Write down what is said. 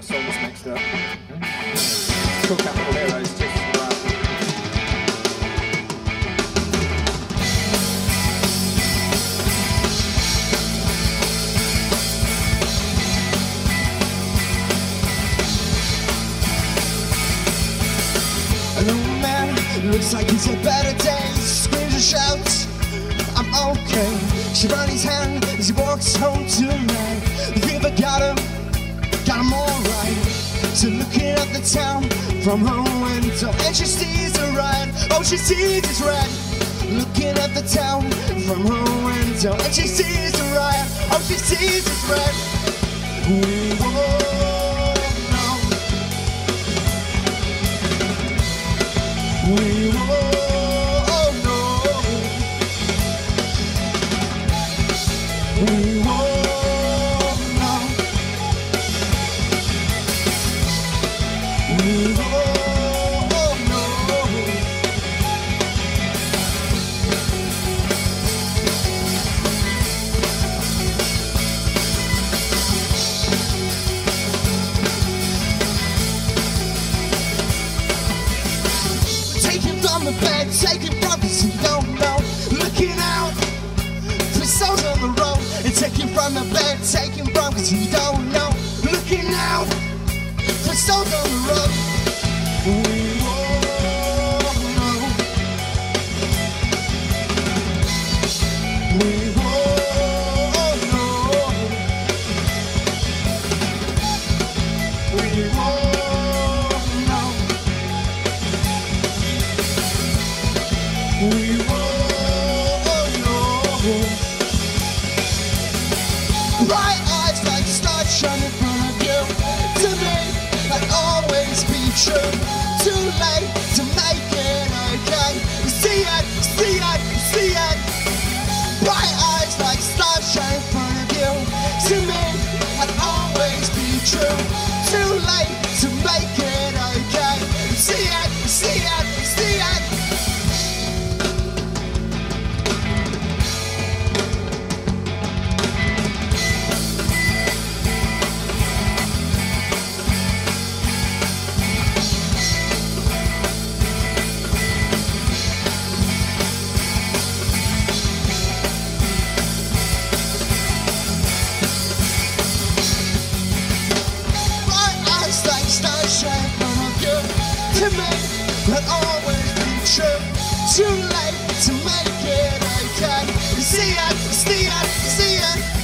the songs mixed up. Cool man looks like he's had better days. Screams and shouts, I'm okay. She runs his hand as he walks home tonight. The So looking at the town from her window, and she sees the red. Oh, she sees it's red. Looking at the town from her window, and she sees the red. Oh, she sees it's red. Whoa, oh, no. We oh Taking from the bed, taking from cause you don't know. Looking out for souls on the road. And taking from the bed, taking don't know. Looking out for souls on. Bright eyes like stars shining in front of you. To me, that always be true. Too late to make it okay. See it, see it, see it. Bright eyes like stars shining in front of you. To me, that always be true. Too late will always be true. Too late to make it okay. You see it, see it, see it.